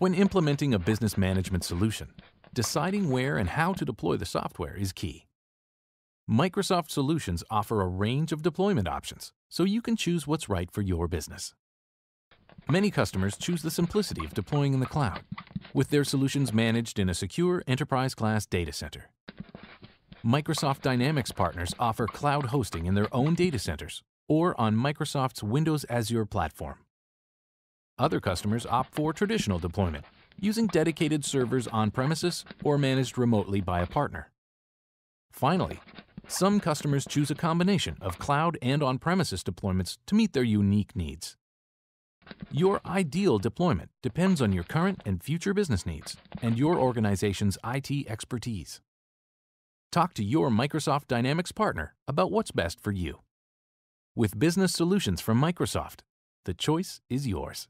When implementing a business management solution, deciding where and how to deploy the software is key. Microsoft solutions offer a range of deployment options, so you can choose what's right for your business. Many customers choose the simplicity of deploying in the cloud, with their solutions managed in a secure enterprise-class data center. Microsoft Dynamics partners offer cloud hosting in their own data centers or on Microsoft's Windows Azure platform. Other customers opt for traditional deployment, using dedicated servers on-premises or managed remotely by a partner. Finally, some customers choose a combination of cloud and on-premises deployments to meet their unique needs. Your ideal deployment depends on your current and future business needs and your organization's IT expertise. Talk to your Microsoft Dynamics partner about what's best for you. With business solutions from Microsoft, the choice is yours.